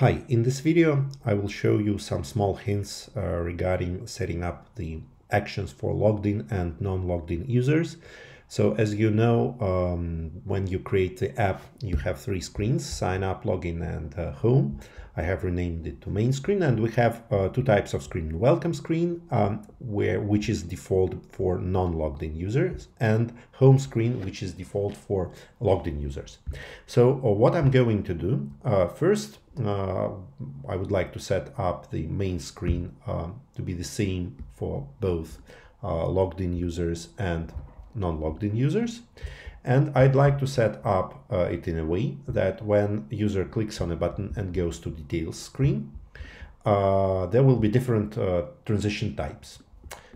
Hi, in this video I will show you some small hints uh, regarding setting up the actions for logged in and non-logged in users. So as you know, um, when you create the app, you have three screens, sign up, login and uh, home. I have renamed it to main screen and we have uh, two types of screen. Welcome screen, um, where which is default for non-logged in users and home screen, which is default for logged in users. So uh, what I'm going to do, uh, first, uh, I would like to set up the main screen um, to be the same for both uh, logged in users and non-logged in users. And I'd like to set up uh, it in a way that when user clicks on a button and goes to details screen, uh, there will be different uh, transition types.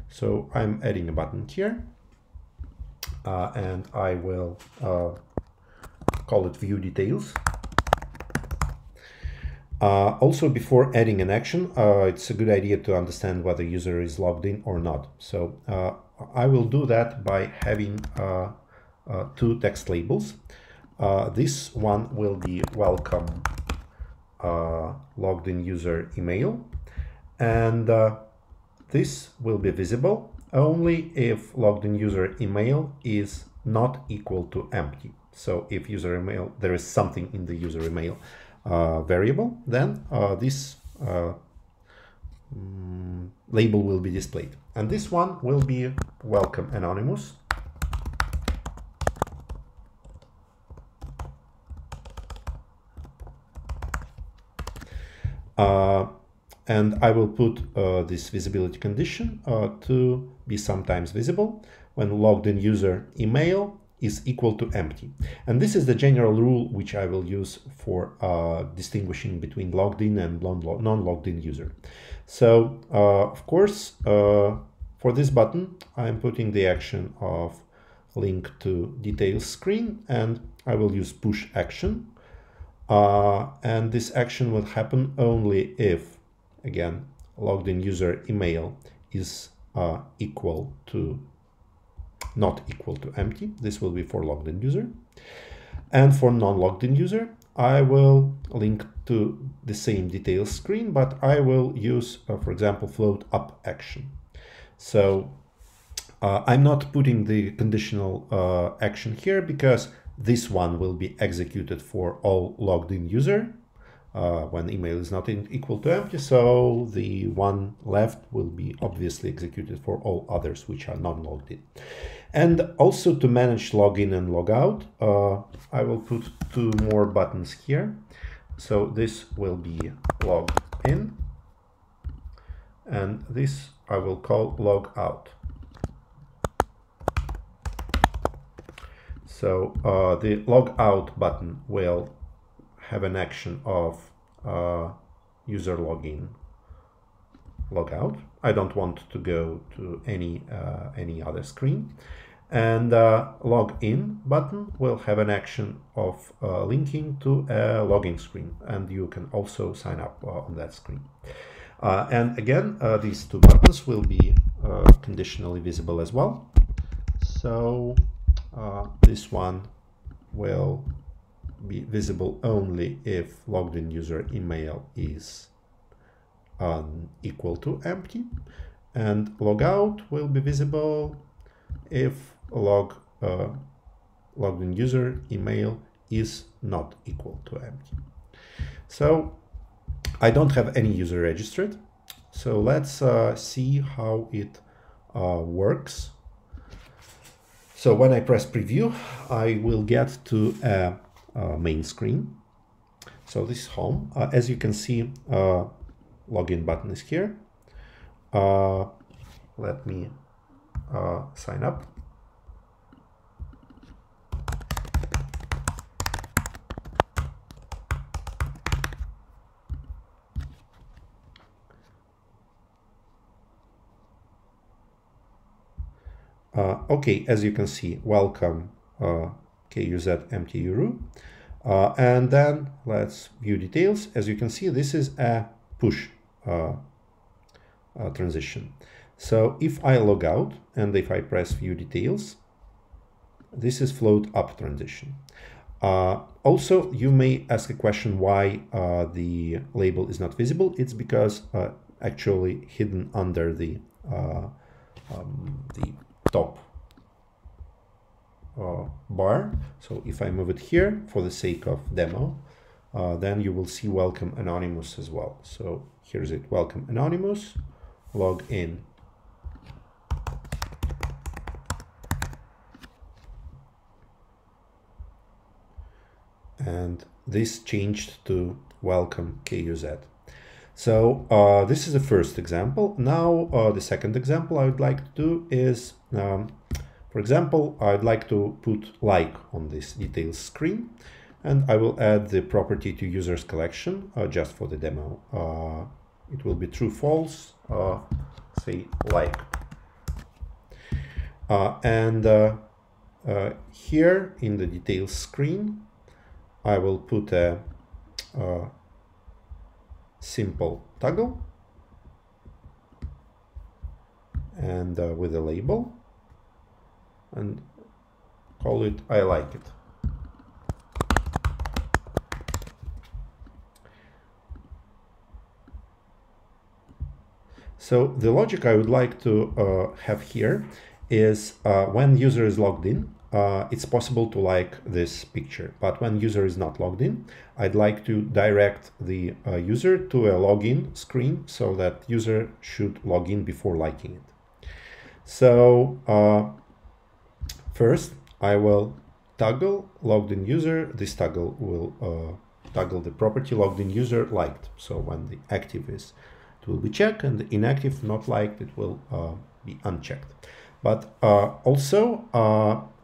So I'm adding a button here uh, and I will uh, call it view details. Uh, also, before adding an action, it's a good idea to understand whether user is logged in or not. So I will do that by having uh, uh, two text labels. Uh, this one will be welcome logged in user email and this will be visible only if logged in user email is not equal to empty. So if user email, there is something in the user email uh, variable, then uh, this uh, mm, label will be displayed. And this one will be welcome anonymous. And I will put uh, this visibility condition uh, to be sometimes visible when logged in user email is equal to empty. And this is the general rule which I will use for uh, distinguishing between logged in and non-logged in user. So, uh, of course, uh, for this button, I'm putting the action of link to details screen and I will use push action. Uh, and this action will happen only if, again, logged in user email is uh, equal to not equal to empty. This will be for logged in user. And for non-logged in user, I will link to the same details screen, but I will use, uh, for example, float up action. So uh, I'm not putting the conditional uh, action here because this one will be executed for all logged in user uh, when email is not in, equal to empty. So the one left will be obviously executed for all others which are non logged in. And also to manage login and logout, uh, I will put two more buttons here. So this will be log in and this I will call log out. So uh, the log out button will have an action of uh, user login logout. I don't want to go to any uh, any other screen. And uh, log in button will have an action of uh, linking to a login screen. And you can also sign up uh, on that screen. And again, these two buttons will be conditionally visible as well. So this one will be visible only if logged in user email is um, equal to empty and logout will be visible if log uh, logged in user email is not equal to empty. So I don't have any user registered. So let's uh, see how it uh, works. So when I press preview, I will get to a, a main screen. So this is home. Uh, as you can see, uh, login button is here. Uh, let me uh, sign up. Uh, okay, as you can see, welcome uh, KUZ MTURU. Uh, and then let's view details. As you can see, this is a push uh, uh, transition. So if I log out and if I press view details, this is float up transition. Uh, also, you may ask a question why uh, the label is not visible. It's because uh, actually hidden under the um, the top uh, bar. So if I move it here for the sake of demo, uh, then you will see welcome anonymous as well. So here's it, welcome anonymous, log in. And this changed to welcome KUZ. So uh, this is the first example. Now uh, the second example I would like to do is, um, for example, I'd like to put like on this details screen and I will add the property to users collection uh, just for the demo. Uh, it will be true false, uh, say like. Uh, and here in the details screen, I will put a simple toggle and uh, with a label and call it I like it. So the logic I would like to uh, have here is uh, when user is logged in, uh, it's possible to like this picture. But when user is not logged in, I'd like to direct the uh, user to a login screen so that user should log in before liking it. So uh, first I will toggle logged in user. This toggle will uh, toggle the property logged in user liked. So when the active is, it will be checked and the inactive not liked, it will uh, be unchecked. But uh, also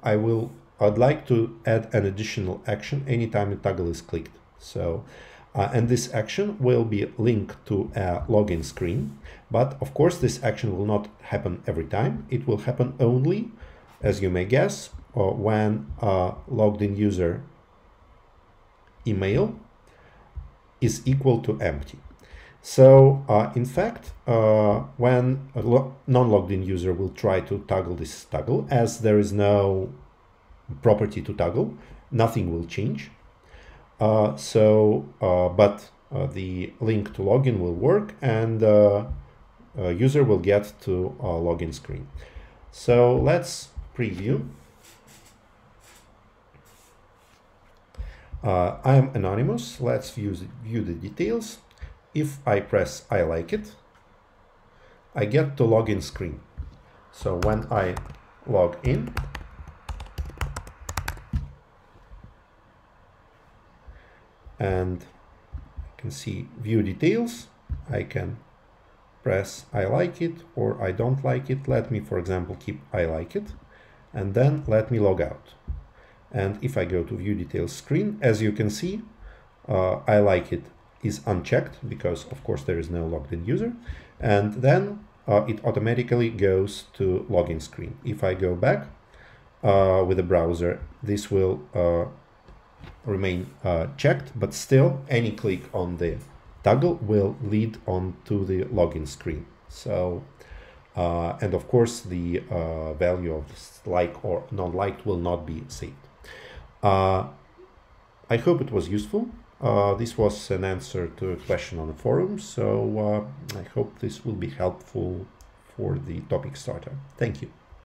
I will I'd like to add an additional action anytime a toggle is clicked. So, uh, and this action will be linked to a login screen. But of course, this action will not happen every time. It will happen only, as you may guess, uh, when a logged in user email is equal to empty. So uh, in fact, uh, when a non-logged in user will try to toggle this toggle, as there is no property to toggle, nothing will change. Uh, so, uh, but uh, the link to login will work and uh, user will get to a login screen. So let's preview. I am anonymous. Let's view, view the details if I press I like it, I get the login screen. So when I log in, and I can see view details, I can press I like it or I don't like it. Let me, for example, keep I like it and then let me log out. And if I go to view details screen, as you can see, uh, I like it is unchecked because of course there is no logged in user and then uh, it automatically goes to login screen. If I go back uh, with the browser this will uh, remain uh, checked but still any click on the toggle will lead on to the login screen. So uh, and of course the uh, value of like or non-liked will not be saved. I hope it was useful. Uh, this was an answer to a question on the forum, so uh, I hope this will be helpful for the topic starter. Thank you.